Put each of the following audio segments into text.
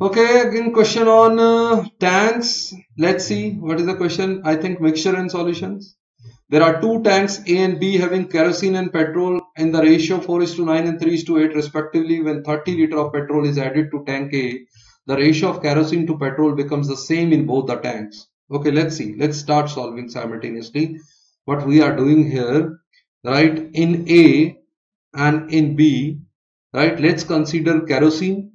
Okay, again question on uh, tanks. Let's see what is the question. I think mixture and solutions. There are two tanks A and B having kerosene and petrol in the ratio 4 is to 9 and 3 is to 8 respectively. When 30 liter of petrol is added to tank A, the ratio of kerosene to petrol becomes the same in both the tanks. Okay, let's see. Let's start solving simultaneously. What we are doing here, right, in A and in B, right, let's consider kerosene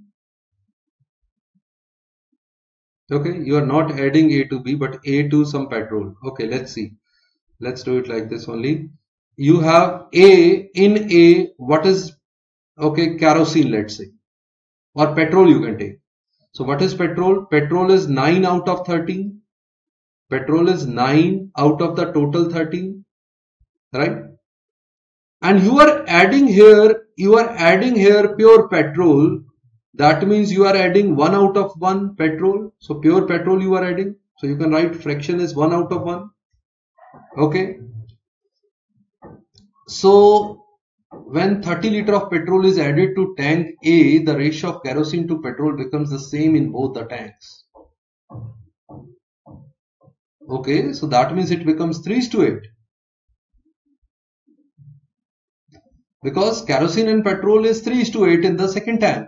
okay you are not adding a to b but a to some petrol. Okay let's see. Let's do it like this only. You have a in a what is okay kerosene let's say or petrol you can take. So what is petrol? Petrol is 9 out of 13 petrol is 9 out of the total 13 right? And you are adding here you are adding here pure petrol that means you are adding 1 out of 1 petrol. So pure petrol you are adding. So you can write fraction is 1 out of 1. Okay. So when 30 liter of petrol is added to tank A, the ratio of kerosene to petrol becomes the same in both the tanks. Okay, so that means it becomes 3 to 8. Because kerosene and petrol is 3 to 8 in the second tank.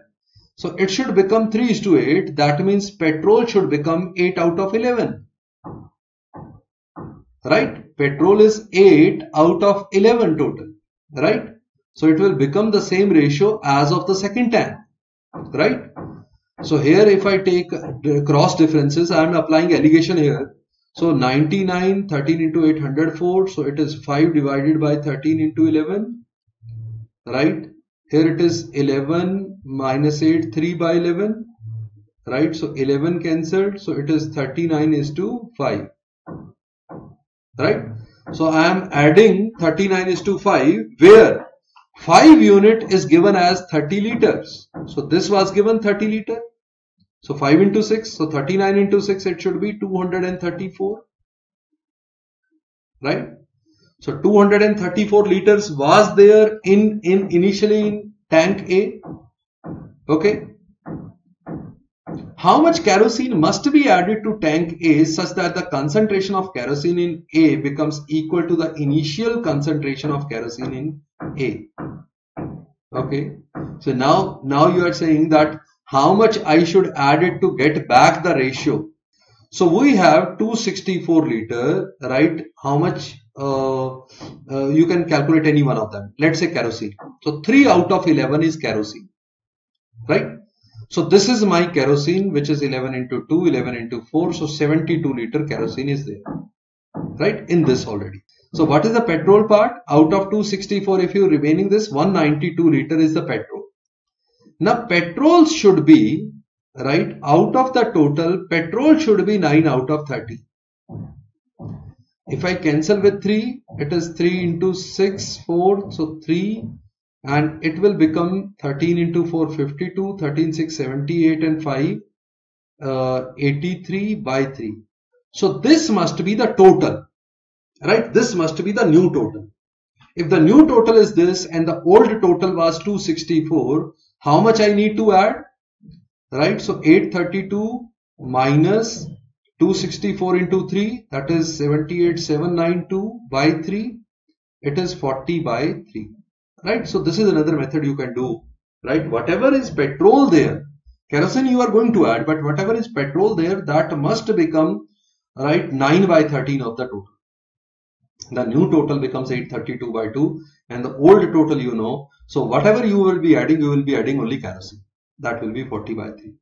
So it should become 3 is to 8. That means petrol should become 8 out of 11. Right? Petrol is 8 out of 11 total. Right? So it will become the same ratio as of the second tank. Right? So here if I take cross differences, I am applying alligation here. So 99, 13 into 8, 104. So it is 5 divided by 13 into 11. Right? Here it is 11 minus 8, 3 by 11. Right? So 11 cancelled. So it is 39 is to 5. Right? So I am adding 39 is to 5 where 5 unit is given as 30 liters. So this was given 30 liter. So 5 into 6. So 39 into 6 it should be 234. Right? So 234 liters was there in, in initially in tank A. Okay. How much kerosene must be added to tank A such that the concentration of kerosene in A becomes equal to the initial concentration of kerosene in A. Okay. So now, now you are saying that how much I should add it to get back the ratio. So we have 264 liter, right? How much Uh, uh, you can calculate any one of them. Let's say kerosene. So 3 out of 11 is kerosene, right? So this is my kerosene, which is 11 into 2, 11 into 4. So 72 liter kerosene is there, right? In this already. So what is the petrol part? Out of 264, if you remaining this, 192 liter is the petrol. Now petrol should be, right, out of the total, petrol should be 9 out of 30. If I cancel with 3, it is 3 into 6, 4, so 3 and it will become 13 into 4, 52, 13, 6, 78 and 5, uh, 83 by 3. So this must be the total, right? This must be the new total. If the new total is this and the old total was 264, how much I need to add? Right? So 832 minus 264 into 3 that is 78792 by 3 it is 40 by 3 right? So this is another method you can do. Right? Whatever is petrol there kerosene you are going to add but whatever is petrol there that must become right 9 by 13 of the total. The new total becomes 832 by 2 and the old total you know. So whatever you will be adding you will be adding only kerosene. That will be 40 by 3